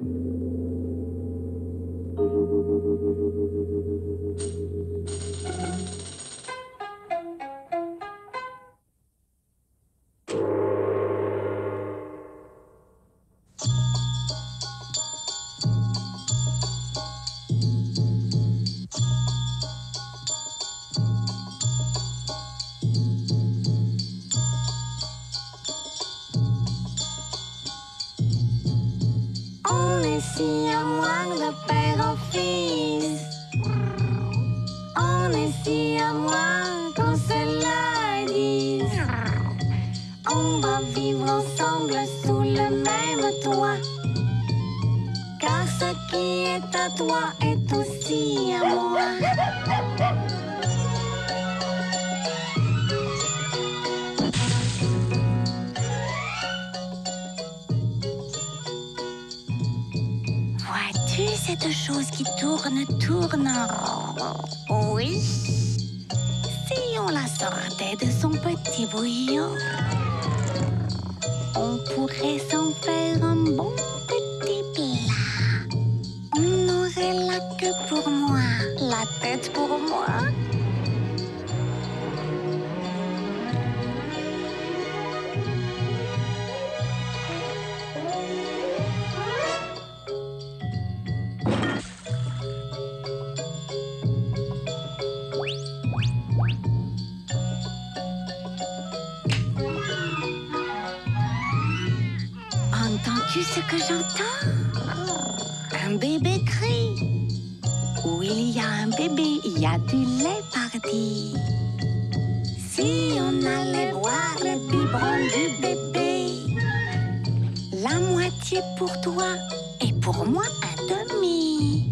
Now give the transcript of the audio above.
On si à moi de père en fils. On est si à moi quand cela dit. On va vivre ensemble sous le même toit. Car ce qui est à toi est aussi à moi. Cette chose qui tourne, tourne Oui. Si on la sortait de son petit bouillon, on pourrait s'en faire un bon petit plat. On aurait la queue pour moi, la tête pour moi. Entends-tu ce que j'entends? Un bébé crie. Où il y a un bébé, il y a du lait parti. Si on allait boire le biberon du bébé, la moitié pour toi et pour moi un demi.